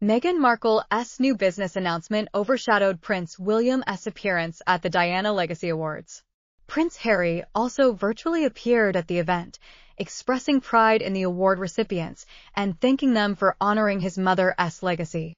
Meghan Markle's new business announcement overshadowed Prince William's appearance at the Diana Legacy Awards. Prince Harry also virtually appeared at the event, expressing pride in the award recipients and thanking them for honoring his mother's legacy.